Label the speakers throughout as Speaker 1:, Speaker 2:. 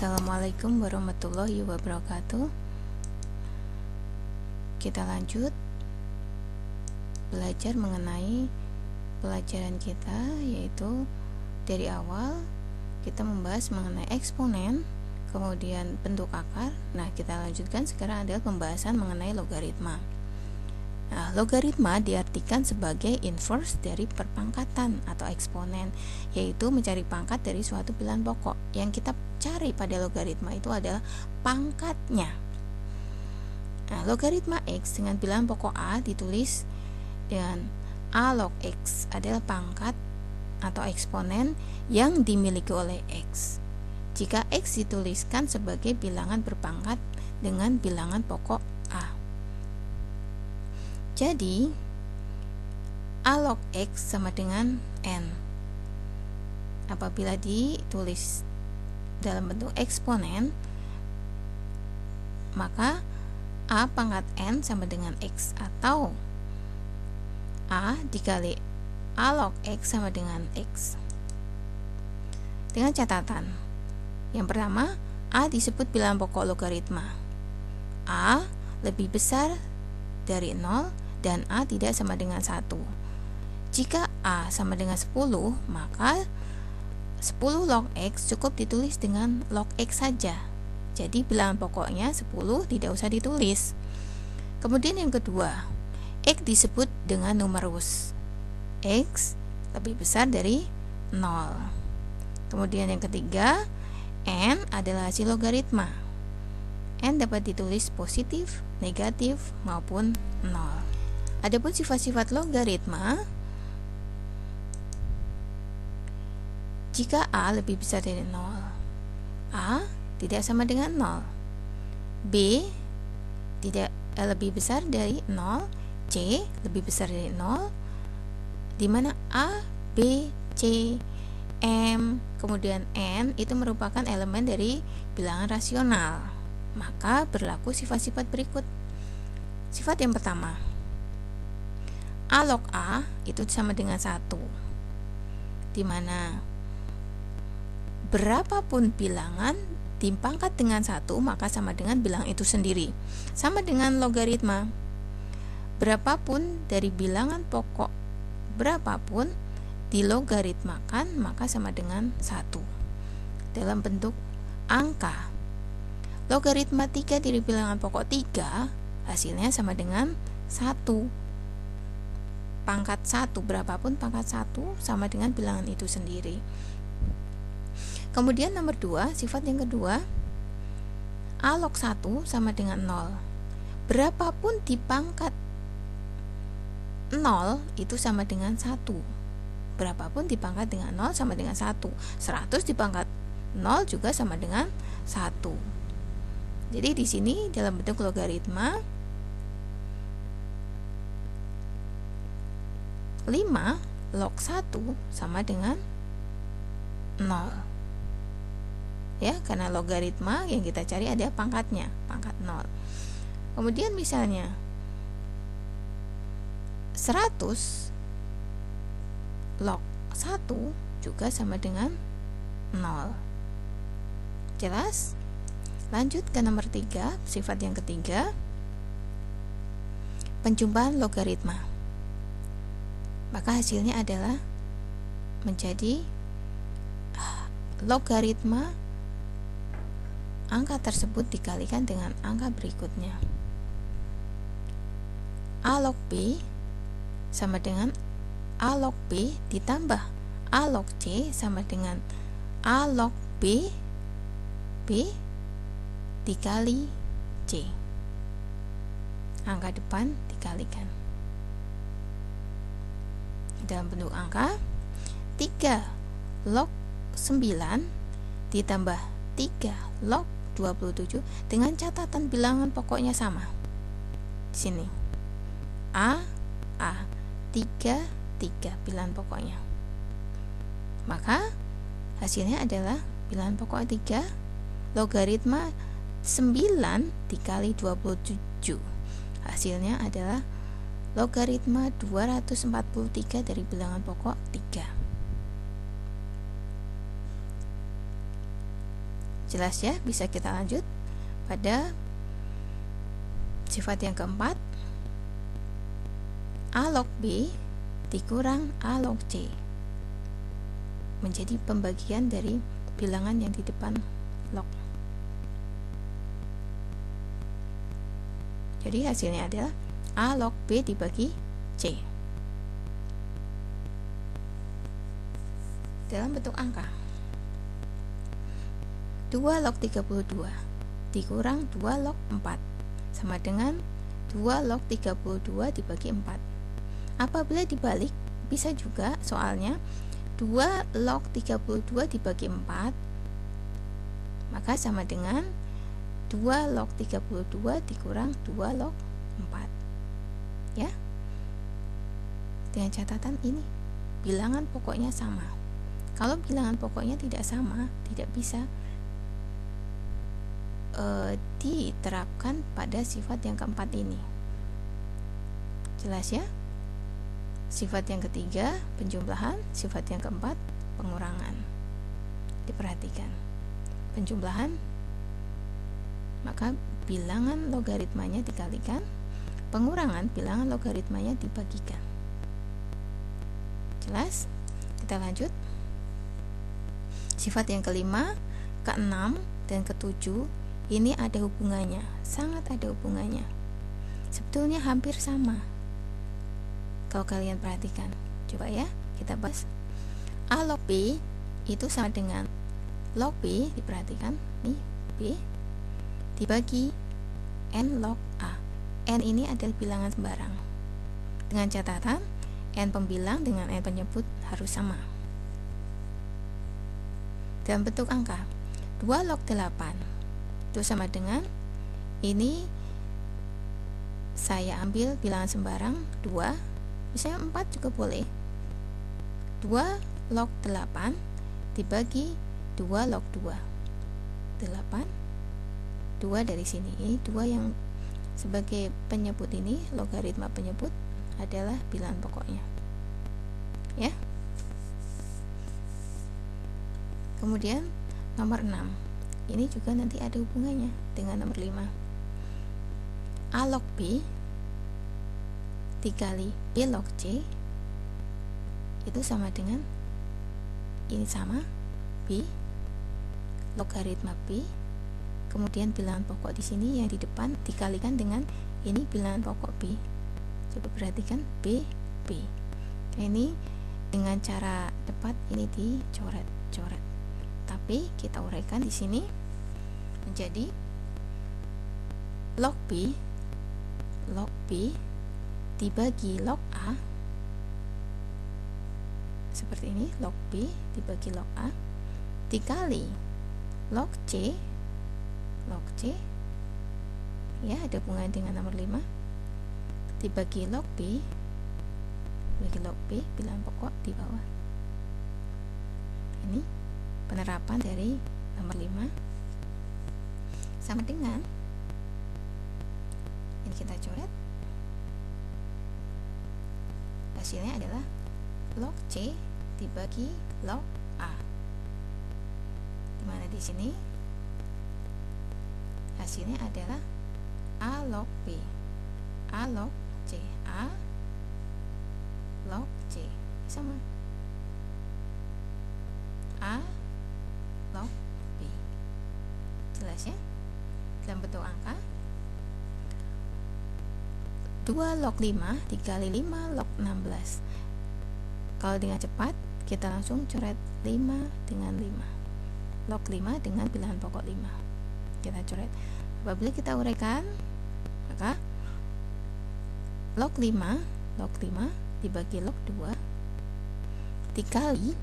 Speaker 1: Assalamualaikum warahmatullahi wabarakatuh. Kita lanjut Belajar mengenai Pelajaran kita Yaitu Dari awal Kita membahas mengenai eksponen Kemudian bentuk akar. Nah kita lanjutkan. Sekarang adalah pembahasan mengenai logaritma. Nah, logaritma diartikan sebagai inverse dari perpangkatan atau eksponen, yaitu mencari pangkat dari suatu bilangan pokok. Yang kita cari pada logaritma itu adalah pangkatnya. Nah, logaritma x dengan bilangan pokok a ditulis dengan a log x adalah pangkat atau eksponen yang dimiliki oleh x. Jika x dituliskan sebagai bilangan berpangkat dengan bilangan pokok a. Jadi A log X sama dengan N Apabila ditulis dalam bentuk eksponen Maka A pangkat N sama dengan X Atau A dikali A log X sama dengan X Dengan catatan Yang pertama A disebut bilangan pokok logaritma A lebih besar dari 0 dan A tidak sama dengan 1. Jika A sama dengan 10, maka 10 log X cukup ditulis dengan log X saja. Jadi bilangan pokoknya 10 tidak usah ditulis. Kemudian yang kedua, X disebut dengan numerus. X lebih besar dari 0. Kemudian yang ketiga, N adalah hasil logaritma. N dapat ditulis positif, negatif, maupun 0. Adapun sifat-sifat logaritma jika A lebih besar dari 0 A tidak sama dengan 0 B tidak eh, lebih besar dari 0 C lebih besar dari 0 di mana A, B, C, M, kemudian N itu merupakan elemen dari bilangan rasional. Maka berlaku sifat-sifat berikut. Sifat yang pertama A log A itu sama dengan 1 Di mana Berapapun bilangan dipangkat dengan satu maka sama dengan bilang itu sendiri. Sama dengan logaritma. Berapapun dari bilangan pokok Berapapun dilogaritmakan maka sama dengan satu. Dalam bentuk angka. Logaritma 3 dari bilangan pokok 3 Hasilnya sama dengan 1 pangkat satu berapapun pangkat satu sama dengan bilangan itu sendiri kemudian nomor dua sifat yang kedua a log 1 sama dengan 0 berapapun dipangkat 0 itu sama dengan 1 berapapun dipangkat dengan 0 sama dengan 1 100 dipangkat 0 juga sama dengan 1 jadi di sini dalam bentuk logaritma 5 log 1 sama dengan 0 ya karena logaritma yang kita cari ada pangkatnya pangkat 0 kemudian misalnya 100 log 1 juga sama dengan 0 jelas? Lanjut ke nomor 3 sifat yang ketiga penjumpahan logaritma. Maka hasilnya adalah menjadi ah, logaritma angka tersebut dikalikan dengan angka berikutnya. A log B sama dengan A log B ditambah A log C sama dengan A log B B dikali C. Angka depan dikalikan. Dalam bentuk angka 3 log 9 ditambah 3 log 27 dengan catatan bilangan pokoknya sama. Di sini. A A 3 3 bilangan pokoknya. Maka hasilnya adalah bilangan pokok 3 logaritma 9 dikali 27 hasilnya adalah Logaritma 243 dari bilangan pokok 3 jelas ya bisa kita lanjut pada sifat yang keempat. A log B dikurang A log C. Menjadi pembagian dari bilangan yang di depan log. Jadi hasilnya adalah A log B dibagi C. Dalam bentuk angka 2 log 32 dikurang 2 log 4 sama dengan 2 log 32 dibagi 4 apabila dibalik bisa juga soalnya 2 log 32 dibagi 4 maka sama dengan 2 log 32 dikurang 2 log 4 ya? Dengan catatan ini bilangan pokoknya sama. Kalau bilangan pokoknya tidak sama tidak bisa e, diterapkan pada sifat yang keempat ini jelas ya sifat yang ketiga penjumlahan sifat yang keempat pengurangan diperhatikan penjumlahan maka bilangan logaritmanya dikalikan, pengurangan bilangan logaritmanya dibagikan. Jelas? Kita lanjut. Sifat yang kelima, keenam, dan ketujuh ini ada hubungannya, sangat ada hubungannya. Sebetulnya hampir sama. Kalau kalian perhatikan, coba ya, kita bahas. A log B itu sama dengan log B, diperhatikan, nih, B dibagi n log A. n ini adalah bilangan sembarang. Dengan catatan, n pembilang dengan n penyebut harus sama. Dalam bentuk angka, 2 log 8 itu sama dengan ini saya ambil bilangan sembarang 2 misalnya 4 juga boleh. 2 log 8 dibagi 2 log 2 8 dua dari sini. Ini dua yang sebagai penyebut ini logaritma penyebut adalah bilangan pokoknya. Ya. Kemudian nomor 6 ini juga nanti ada hubungannya dengan nomor 5 A log B dikali B log C itu sama dengan ini sama B logaritma B kemudian bilangan pokok di sini yang di depan dikalikan dengan ini bilangan pokok B. Coba perhatikan B B. Nah, ini dengan cara tepat ini dicoret-coret. Tapi kita uraikan di sini menjadi log B log B dibagi log A. Seperti ini log B dibagi log A. Dikali log C log C. Ya ada hubungan dengan nomor 5 dibagi log B bagi log B bilangan pokok di bawah. Ini penerapan dari nomor 5 sama dengan ini kita coret. Hasilnya adalah log C dibagi log A. Di mana di sini hasilnya adalah A log B. A log C. A log C. Sama. A log B. Jelas ya dalam bentuk angka. 2 log 5 dikali 5 log 16 kalau dengan cepat kita langsung coret 5 dengan 5 log 5 dengan bilangan pokok 5 kita coret. Apabila kita uraikan maka log 5 log 5 dibagi log 2 dikali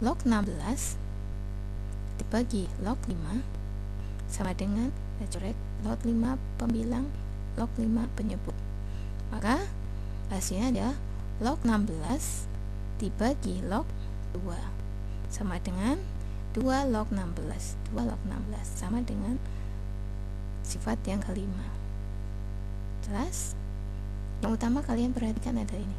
Speaker 1: log 16 dibagi log 5 sama dengan coret log 5 pembilang log 5 penyebut. Maka hasilnya adalah log 16 dibagi log 2 sama dengan 2 log 16 2 log 16 sama dengan sifat yang kelima. Jelas? Yang utama kalian perhatikan ada ini.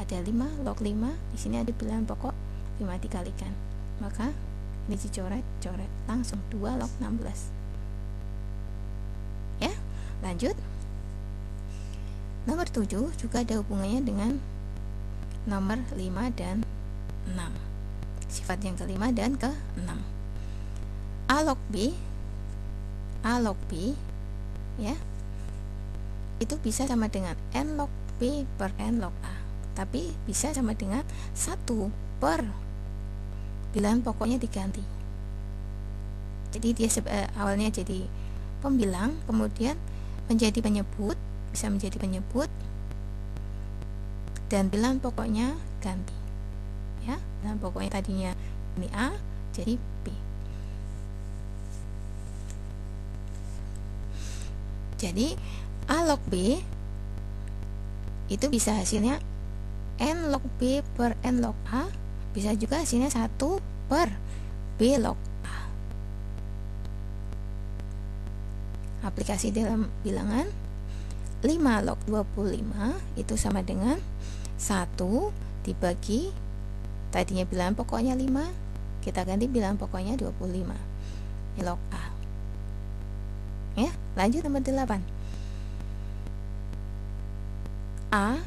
Speaker 1: Ada 5 log 5 di sini ada bilangan pokok. 5 dikalikan. Maka ini dicoret coret langsung. 2 log 16 ya lanjut. Nomor 7 juga ada hubungannya dengan nomor 5 dan 6 sifat yang kelima dan ke 6 A log B A log B ya itu bisa sama dengan N log B per N log A tapi bisa sama dengan 1 per bilangan pokoknya diganti. Jadi dia eh, awalnya jadi pembilang kemudian menjadi penyebut bisa menjadi penyebut dan bilangan pokoknya ganti ya. Bilangan pokoknya tadinya ini A jadi B. Jadi A log B itu bisa hasilnya N log B per N log A bisa juga hasilnya 1 per B log aplikasi dalam bilangan 5 log 25 itu sama dengan 1 dibagi tadinya bilangan pokoknya 5 kita ganti bilangan pokoknya 25 ini log A. Ya lanjut nomor 8 A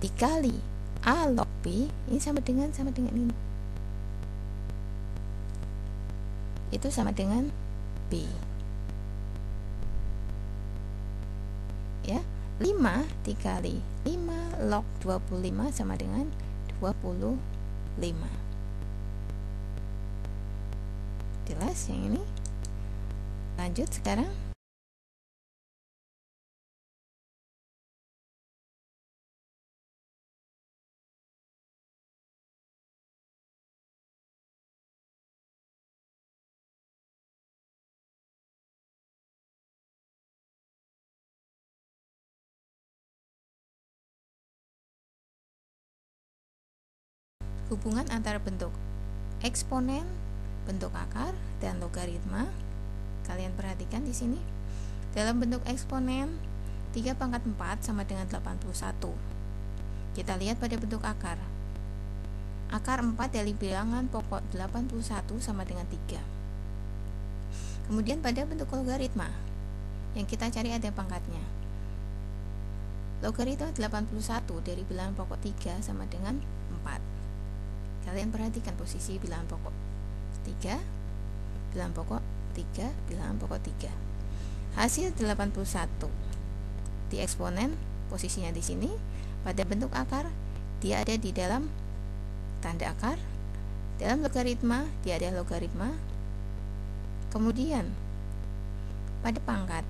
Speaker 1: dikali A log B ini sama dengan sama dengan ini. Itu sama dengan B 5 dikali 5 log 25 sama dengan 25 jelas yang ini? Lanjut sekarang hubungan antara bentuk eksponen, bentuk akar, dan logaritma. Kalian perhatikan di sini. Dalam bentuk eksponen, 3 pangkat 4 sama dengan 81. Kita lihat pada bentuk akar. Akar 4 dari bilangan pokok 81 sama dengan 3. Kemudian pada bentuk logaritma, yang kita cari ada pangkatnya. Logaritma 81 dari bilangan pokok 3 sama dengan 4 kalian perhatikan posisi bilangan pokok. 3 bilangan pokok 3 bilangan pokok 3 hasil 81 di eksponen posisinya di sini pada bentuk akar dia ada di dalam tanda akar. Dalam logaritma dia ada logaritma. Kemudian pada pangkat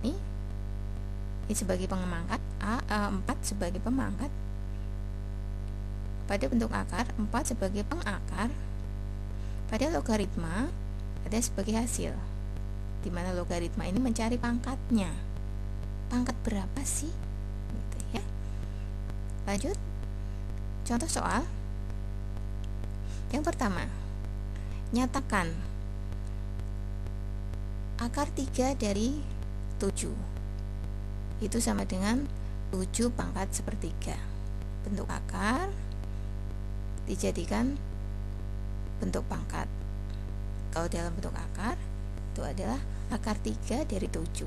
Speaker 1: ini ini sebagai pemangkat A, A 4 sebagai pemangkat pada bentuk akar 4 sebagai pengakar. Pada logaritma ada sebagai hasil. Di mana logaritma ini mencari pangkatnya. Pangkat berapa sih? Gitu ya. Lanjut. Contoh soal. Yang pertama nyatakan akar 3 dari 7 itu sama dengan 7 pangkat sepertiga. Bentuk akar dijadikan bentuk pangkat. Kalau dalam bentuk akar, itu adalah akar 3 dari 7.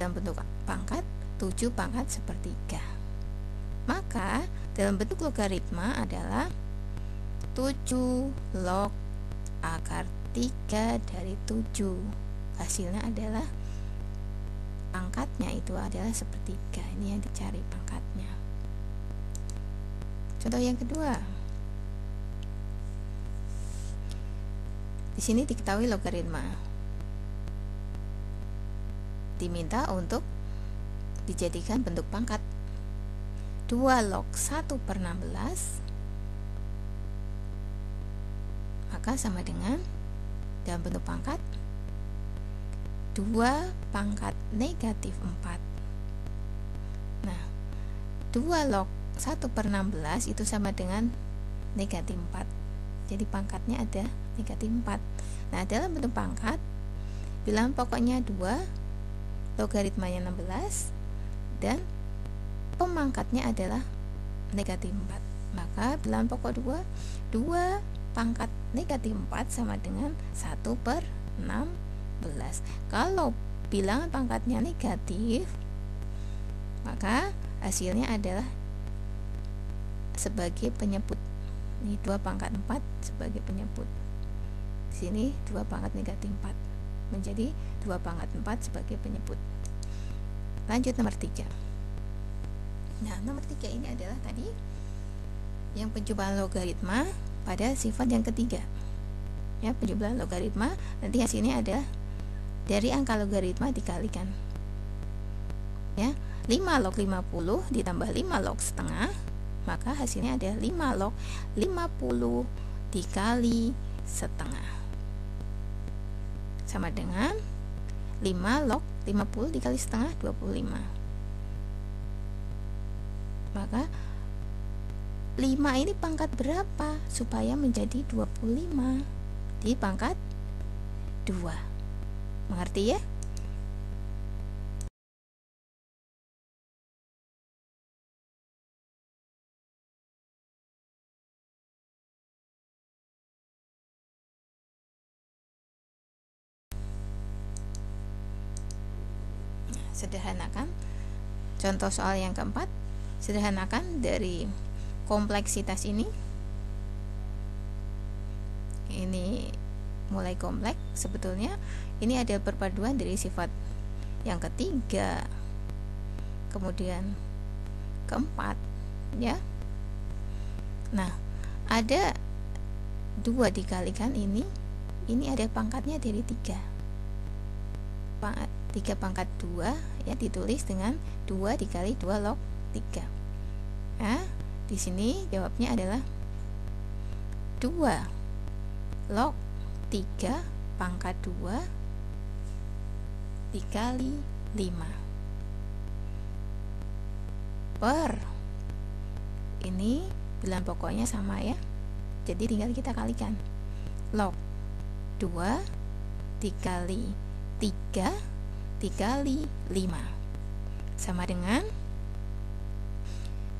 Speaker 1: Dalam bentuk pangkat, 7 pangkat sepertiga. Maka, dalam bentuk logaritma adalah 7 log akar 3 dari 7. Hasilnya adalah pangkatnya itu adalah sepertiga. Ini yang dicari pangkatnya. Contoh yang kedua. Di sini diketahui logaritma. Diminta untuk dijadikan bentuk pangkat 2 log 1 per 16 maka sama dengan dalam bentuk pangkat 2 pangkat negatif 4 nah 2 log 1 per 16 itu sama dengan negatif 4 jadi pangkatnya ada negatif 4 nah dalam bentuk pangkat bilangan pokoknya 2 logaritmanya 16 dan pemangkatnya adalah negatif 4 maka bilangan pokok 2 2 pangkat negatif 4 sama dengan 1 per 16 kalau bilangan pangkatnya negatif maka hasilnya adalah sebagai penyebut. Ini 2 pangkat 4 sebagai penyebut. Di sini 2 pangkat negatif 4 menjadi 2 pangkat 4 sebagai penyebut. Lanjut nomor 3 nah nomor 3 ini adalah tadi yang penjumlahan logaritma pada sifat yang ketiga. Ya penjumlahan logaritma nanti hasilnya adalah dari angka logaritma dikalikan. Ya 5 log 50 ditambah 5 log setengah maka hasilnya adalah 5 log 50 dikali setengah. Sama dengan 5 log 50 dikali setengah 25 maka 5 ini pangkat berapa? Supaya menjadi 25 di pangkat 2 mengerti ya contoh soal yang keempat sederhanakan dari kompleksitas ini. Ini mulai kompleks sebetulnya. Ini ada perpaduan dari sifat yang ketiga kemudian keempat ya. Nah ada dua dikalikan ini. Ini ada pangkatnya dari tiga. 3 pangkat 2 ya ditulis dengan 2 dikali 2 log 3 nah di sini jawabnya adalah 2 log 3 pangkat 2 dikali 5 per ini bilangan pokoknya sama ya. Jadi tinggal kita kalikan. Log 2 dikali 3 dikali 5 sama dengan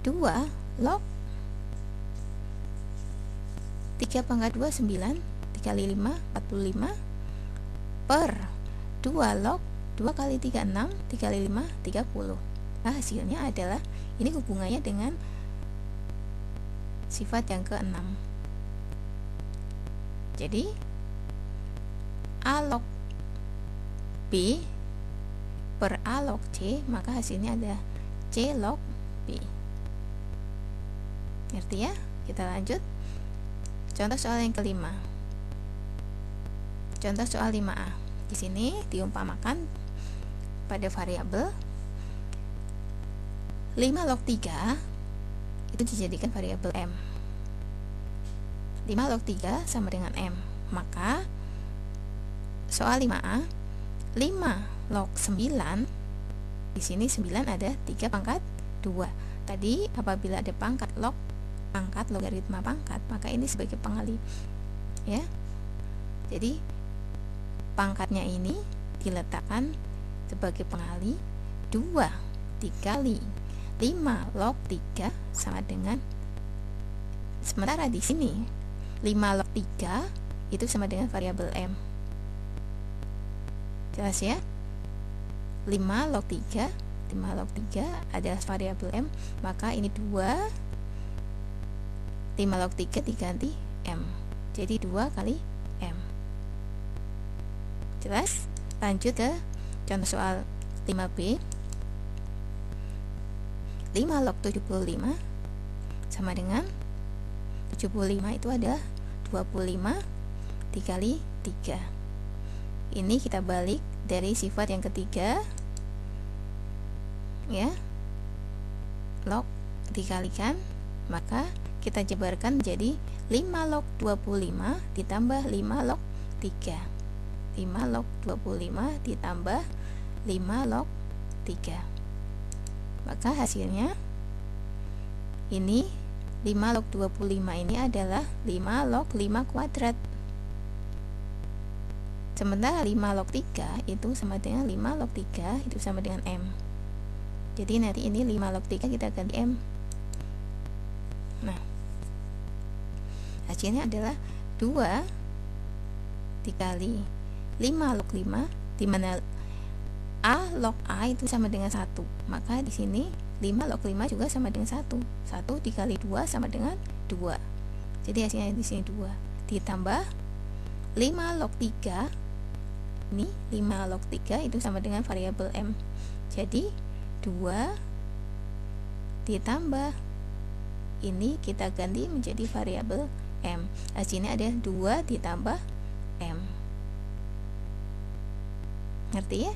Speaker 1: 2 log. 3 pangkat 2 9 dikali 5 45 per 2 log. 2 kali 3 6 dikali 5 30 nah hasilnya adalah ini hubungannya dengan sifat yang ke-6 jadi A log B per A log C maka hasilnya ada C log B. Ngerti ya? Kita lanjut. Contoh soal yang kelima. Contoh soal 5A di sini diumpamakan pada variabel 5 log 3 itu dijadikan variabel M. 5 log 3 sama dengan M. Maka soal 5A 5 log 9 di sini 9 ada 3 pangkat 2 tadi apabila ada pangkat log pangkat logaritma pangkat maka ini sebagai pengali ya. Jadi pangkatnya ini diletakkan sebagai pengali 2 dikali 5 log 3 sama dengan sementara di sini 5 log 3 itu sama dengan variabel M. Jelas ya 5 log 3 5 log 3 adalah variabel M maka ini 2 5 log 3 diganti M. Jadi 2 kali M. Jelas? Lanjut ke contoh soal 5B 5 log 75 sama dengan 75 itu adalah 25 dikali 3 ini kita balik dari sifat yang ketiga ya log dikalikan maka kita jebarkan jadi 5 log 25 ditambah 5 log 3 5 log 25 ditambah 5 log 3 maka hasilnya ini 5 log 25 ini adalah 5 log 5 kuadrat Sementara 5 log 3 itu sama dengan 5 log 3 itu sama dengan M. Jadi nanti ini 5 log 3 kita ganti M. Nah, hasilnya adalah 2 dikali 5 log 5 di mana A log A itu sama dengan 1 maka di sini 5 log 5 juga sama dengan 1 1 dikali 2 sama dengan 2 jadi hasilnya di sini 2 ditambah 5 log 3 ini 5 log 3 itu sama dengan variabel M. Jadi 2 ditambah. Ini kita ganti menjadi variabel M. Hasilnya ada 2 ditambah M. Ngerti ya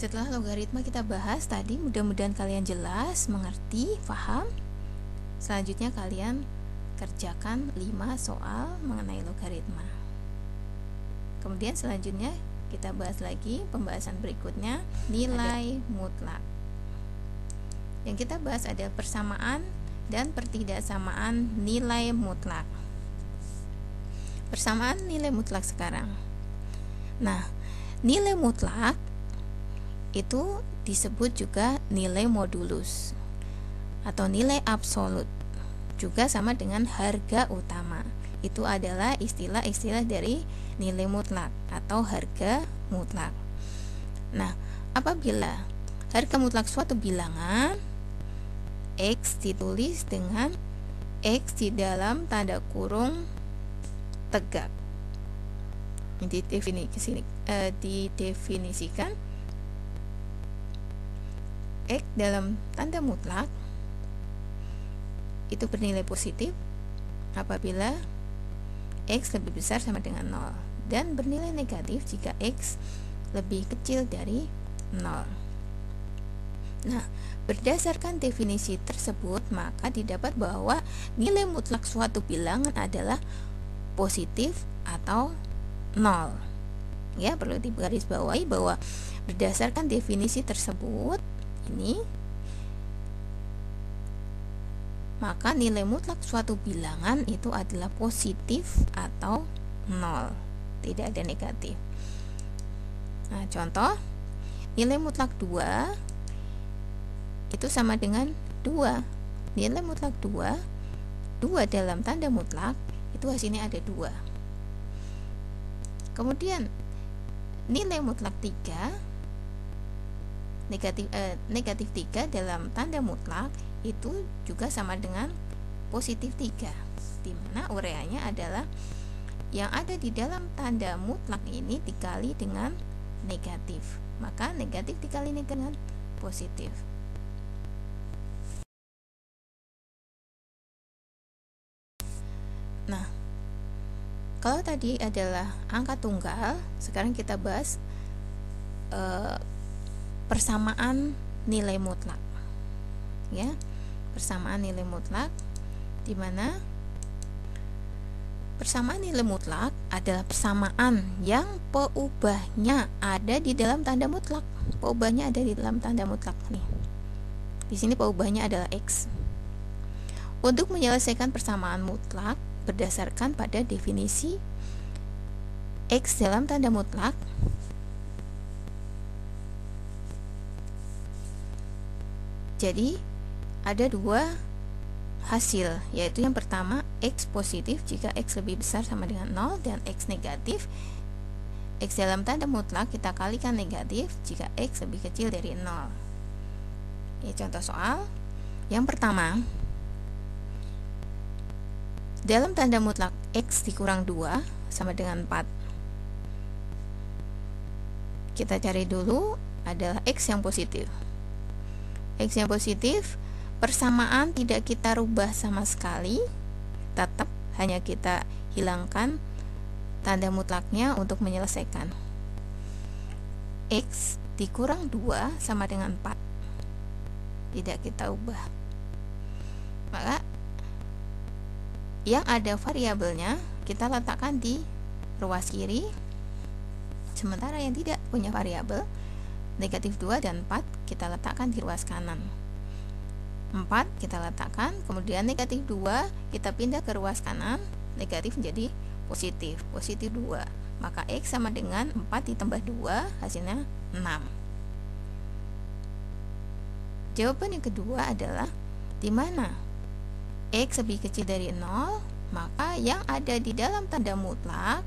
Speaker 1: Setelah logaritma kita bahas tadi, mudah-mudahan kalian jelas, mengerti, paham. Selanjutnya kalian kerjakan 5 soal mengenai logaritma. Kemudian selanjutnya kita bahas lagi pembahasan berikutnya nilai mutlak. Yang kita bahas ada persamaan dan pertidaksamaan nilai mutlak. Persamaan nilai mutlak sekarang. Nah, nilai mutlak itu disebut juga nilai modulus atau nilai absolut juga sama dengan harga utama. Itu adalah istilah-istilah dari nilai mutlak atau harga mutlak. Nah apabila harga mutlak suatu bilangan X ditulis dengan X di dalam tanda kurung tegak. Eh, didefinisikan X dalam tanda mutlak itu bernilai positif apabila X lebih besar sama dengan 0 dan bernilai negatif jika X lebih kecil dari 0 Nah, berdasarkan definisi tersebut maka didapat bahwa nilai mutlak suatu bilangan adalah positif atau 0 ya perlu digarisbawahi bahwa berdasarkan definisi tersebut ini maka nilai mutlak suatu bilangan itu adalah positif atau nol. Tidak ada negatif. Nah contoh nilai mutlak 2 itu sama dengan 2 nilai mutlak 2 2 dalam tanda mutlak itu hasilnya ada 2 kemudian nilai mutlak 3 negatif eh, negatif 3 dalam tanda mutlak itu juga sama dengan positif 3 di mana ureanya adalah yang ada di dalam tanda mutlak ini dikali dengan negatif. Maka negatif dikali dengan positif. Nah kalau tadi adalah angka tunggal sekarang kita bahas eh, persamaan nilai mutlak. Ya persamaan nilai mutlak di mana persamaan nilai mutlak adalah persamaan yang peubahnya ada di dalam tanda mutlak. Peubahnya ada di dalam tanda mutlak nih. Di sini peubahnya adalah x. Untuk menyelesaikan persamaan mutlak berdasarkan pada definisi x dalam tanda mutlak Jadi ada dua hasil yaitu yang pertama X positif jika X lebih besar sama dengan 0 dan X negatif. X dalam tanda mutlak kita kalikan negatif jika X lebih kecil dari 0 ini contoh soal. Yang pertama dalam tanda mutlak X dikurang 2 sama dengan 4 kita cari dulu adalah X yang positif X yang positif persamaan tidak kita rubah sama sekali tetap hanya kita hilangkan tanda mutlaknya untuk menyelesaikan. X dikurang 2 sama dengan 4 tidak kita ubah. Maka yang ada variabelnya kita letakkan di ruas kiri sementara yang tidak punya variabel negatif 2 dan 4 kita letakkan di ruas kanan. 4 kita letakkan. Kemudian negatif 2 kita pindah ke ruas kanan. Negatif menjadi positif. Positif 2 maka X sama dengan 4 ditambah 2 hasilnya 6 jawaban yang kedua adalah di mana? X lebih kecil dari 0 maka yang ada di dalam tanda mutlak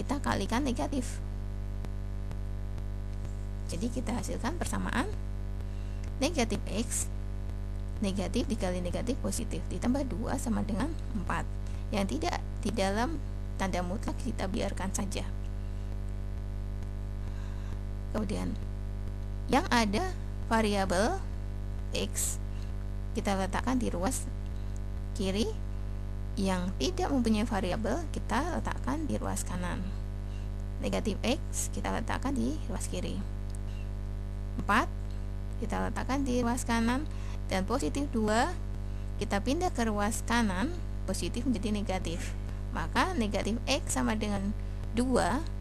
Speaker 1: kita kalikan negatif jadi kita hasilkan persamaan negatif X negatif dikali negatif positif ditambah 2 sama dengan 4 yang tidak di dalam tanda mutlak kita biarkan saja. Kemudian yang ada variabel X kita letakkan di ruas kiri. Yang tidak mempunyai variabel kita letakkan di ruas kanan. Negatif X kita letakkan di ruas kiri 4 kita letakkan di ruas kanan. Dan positif 2 kita pindah ke ruas kanan positif menjadi negatif. Maka negatif X sama dengan 2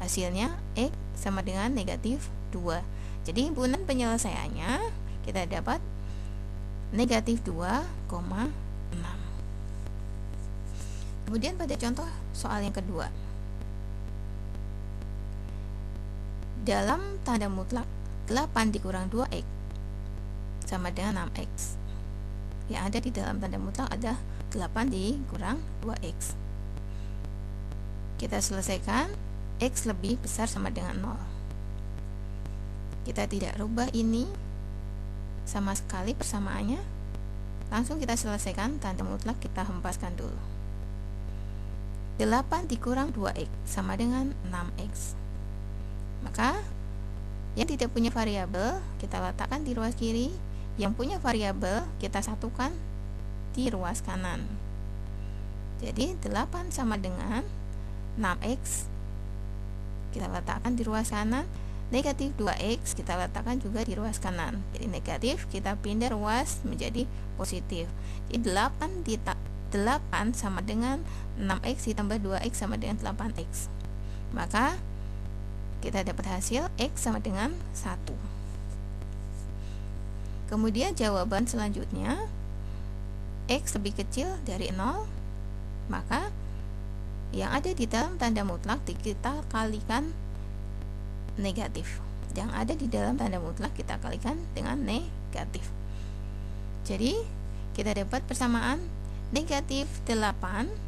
Speaker 1: hasilnya X sama dengan negatif 2 jadi himpunan penyelesaiannya kita dapat negatif 2,6 kemudian pada contoh soal yang kedua dalam tanda mutlak 8 dikurang 2X sama dengan 6x yang ada di dalam tanda mutlak ada 8 dikurang 2x kita selesaikan x lebih besar sama dengan 0 kita tidak rubah ini sama sekali persamaannya. Langsung kita selesaikan tanda mutlak kita hempaskan dulu. 8 dikurang 2x sama dengan 6x maka yang tidak punya variabel kita letakkan di ruas kiri. Yang punya variabel kita satukan di ruas kanan. Jadi 8 sama dengan 6x kita letakkan di ruas kanan. Negatif 2x kita letakkan juga di ruas kanan. Jadi negatif kita pindah ruas menjadi positif. Jadi 8 di 8 sama dengan 6x ditambah 2x sama dengan 8x maka kita dapat hasil x sama dengan 1 Kemudian jawaban selanjutnya X lebih kecil dari 0 Maka yang ada di dalam tanda mutlak kita kalikan negatif. Yang ada di dalam tanda mutlak kita kalikan dengan negatif. Jadi kita dapat persamaan negatif 8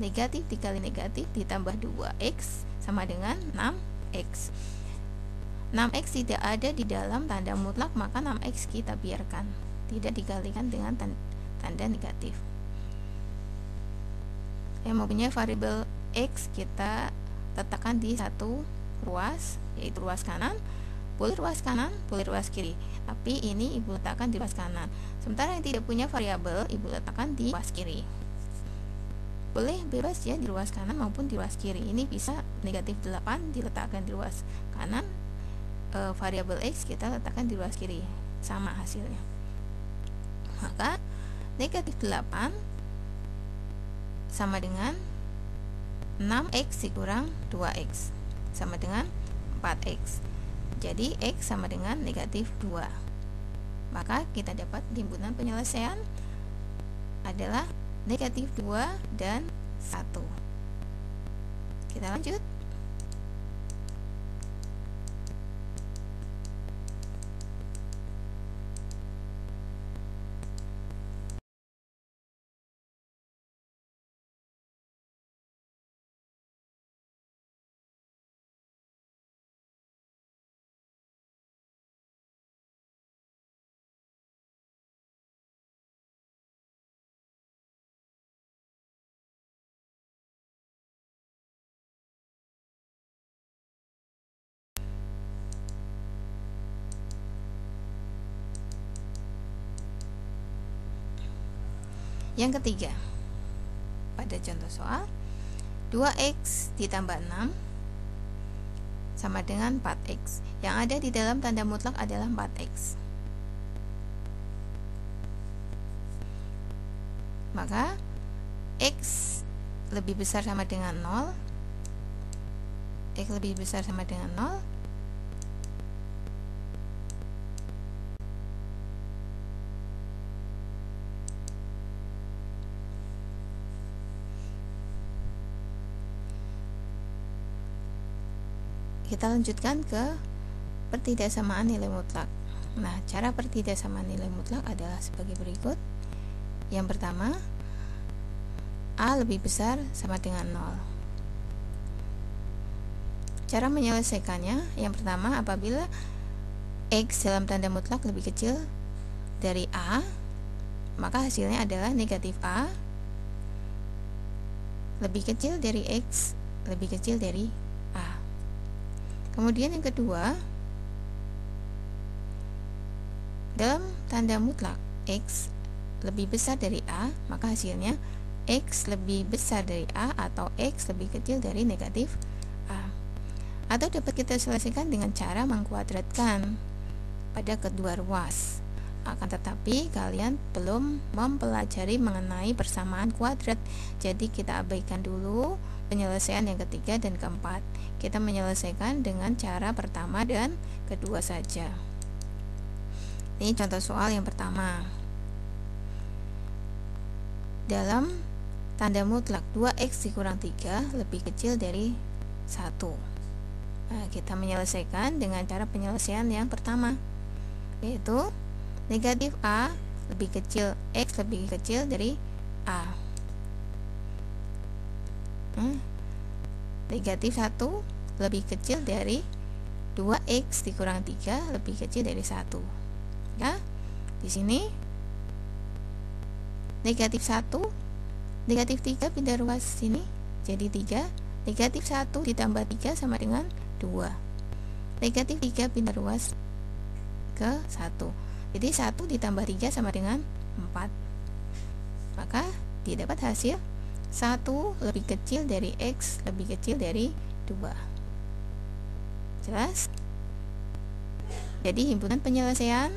Speaker 1: Negatif dikali negatif ditambah 2X sama dengan 6X 6x tidak ada di dalam tanda mutlak maka 6x kita biarkan. Tidak dikalikan dengan tanda negatif. Yang mempunyai variabel x kita letakkan di satu ruas yaitu ruas kanan boleh ruas kanan boleh ruas kiri. Tapi ini ibu letakkan di ruas kanan. Sementara yang tidak punya variabel ibu letakkan di ruas kiri boleh bebas ya di ruas kanan maupun di ruas kiri. Ini bisa negatif 8 diletakkan di ruas kanan e, variabel x kita letakkan di ruas kiri. Sama hasilnya. Maka negatif 8 sama dengan 6x dikurang 2x sama dengan 4x jadi x sama dengan negatif 2 maka kita dapat timbunan penyelesaian adalah negatif 2 dan 1 kita lanjut Yang ketiga, pada contoh soal 2x ditambah 6 sama dengan 4x. Yang ada di dalam tanda mutlak adalah 4x. Maka x lebih besar sama dengan 0 x lebih besar sama dengan 0 kita lanjutkan ke pertidaksamaan nilai mutlak. Nah cara pertidaksamaan nilai mutlak adalah sebagai berikut. Yang pertama A lebih besar sama dengan 0 Cara menyelesaikannya, yang pertama apabila X dalam tanda mutlak lebih kecil dari A, maka hasilnya adalah negatif A. Lebih kecil dari X lebih kecil dari. Kemudian yang kedua, dalam tanda mutlak X lebih besar dari A, maka hasilnya X lebih besar dari A atau X lebih kecil dari negatif atau dapat kita selesaikan dengan cara mengkuadratkan pada kedua ruas. Akan tetapi kalian belum mempelajari mengenai persamaan kuadrat. Jadi kita abaikan dulu penyelesaian yang ketiga dan keempat. Kita menyelesaikan dengan cara pertama dan kedua saja. Ini contoh soal yang pertama. Dalam tanda mutlak 2x dikurang 3 lebih kecil dari 1 Nah, kita menyelesaikan dengan cara penyelesaian yang pertama, yaitu negatif A lebih kecil, X lebih kecil dari A. Hmm. Negatif 1 lebih kecil dari 2X dikurang 3 lebih kecil dari 1. Ya, di sini negatif 1 negatif 3 pindah ruas sini jadi 3 negatif 1 ditambah 3 sama dengan 2 negatif 3 pindah ruas ke 1 jadi 1 ditambah 3 sama dengan 4 maka didapat hasil 1 lebih kecil dari X lebih kecil dari 2 jelas? jadi himpunan penyelesaian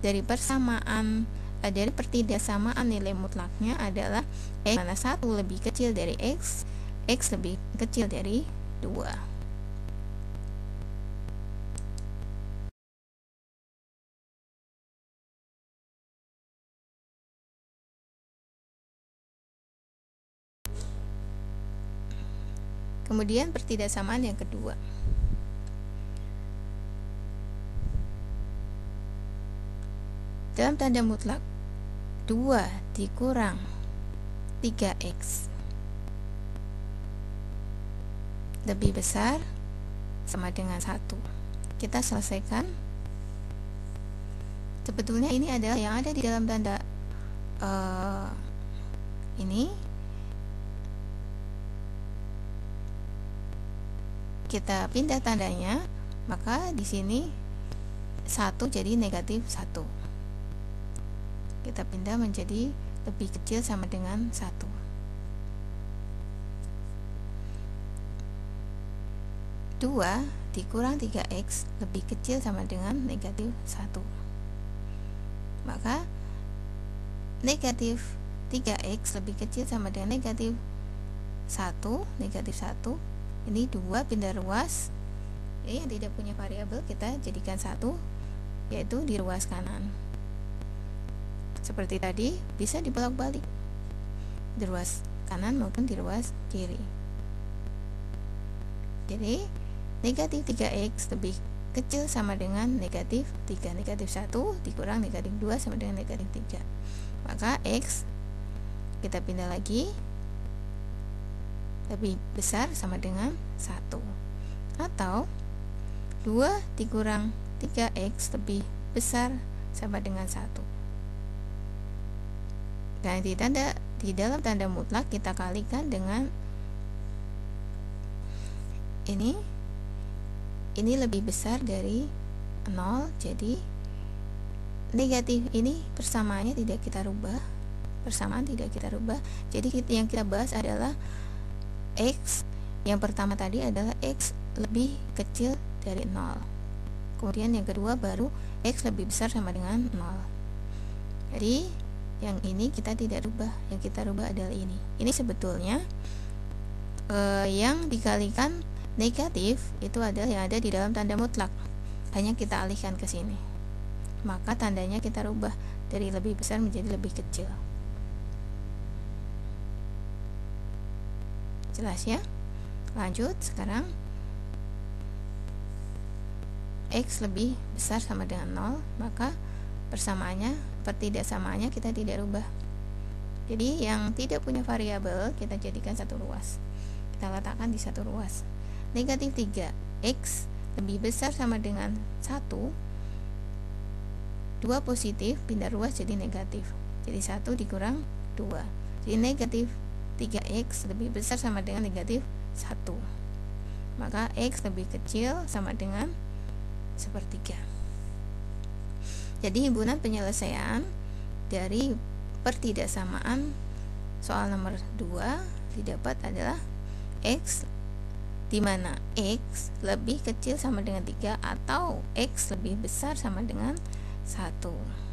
Speaker 1: dari persamaan eh, dari pertidaksamaan nilai mutlaknya adalah X mana 1 lebih kecil dari X X lebih kecil dari 2 Kemudian pertidaksamaan yang kedua. Dalam tanda mutlak 2 dikurang 3x lebih besar sama dengan 1 kita selesaikan. Sebetulnya ini adalah yang ada di dalam tanda uh, ini kita pindah tandanya maka di sini satu jadi negatif satu. Kita pindah menjadi lebih kecil sama dengan satu. Dua dikurang 3x lebih kecil sama dengan negatif satu. Maka negatif 3x lebih kecil sama dengan negatif 1 negatif 1 ini dua pindah ruas ya, yang tidak punya variabel kita jadikan satu yaitu di ruas kanan. Seperti tadi bisa dibolak-balik di ruas kanan maupun di ruas kiri. Jadi negatif 3x lebih kecil sama dengan negatif 3 negatif 1 dikurang negatif 2 sama dengan negatif 3 maka x kita pindah lagi lebih besar sama dengan 1 atau 2 dikurang 3x lebih besar sama dengan 1 dan di tanda di dalam tanda mutlak kita kalikan dengan ini. Ini lebih besar dari 0 jadi negatif ini persamaannya tidak kita rubah. Persamaan tidak kita rubah. Jadi yang kita bahas adalah X yang pertama tadi adalah X lebih kecil dari 0 kemudian yang kedua baru X lebih besar sama dengan 0 jadi yang ini kita tidak rubah yang kita rubah adalah ini. Ini sebetulnya eh, yang dikalikan negatif itu adalah yang ada di dalam tanda mutlak. Hanya kita alihkan ke sini. Maka tandanya kita rubah dari lebih besar menjadi lebih kecil jelas ya. Lanjut sekarang X lebih besar sama dengan 0 maka persamaannya pertidaksamaannya kita tidak rubah. Jadi yang tidak punya variabel kita jadikan satu ruas. Kita letakkan di satu ruas. Negatif 3 X lebih besar sama dengan 1 2 positif pindah ruas jadi negatif. Jadi 1 dikurang 2 jadi negatif 3x lebih besar sama dengan negatif 1 maka x lebih kecil sama dengan sepertiga. Jadi himpunan penyelesaian dari pertidaksamaan soal nomor 2 didapat adalah x di mana x lebih kecil sama dengan 3 atau x lebih besar sama dengan 1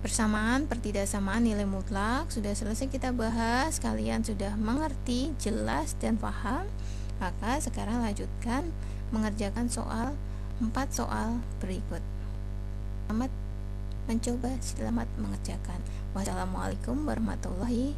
Speaker 1: Persamaan pertidaksamaan nilai mutlak sudah selesai kita bahas, kalian sudah mengerti, jelas dan paham. Maka sekarang lanjutkan mengerjakan soal 4 soal berikut. Selamat mencoba, selamat mengerjakan. Wassalamualaikum warahmatullahi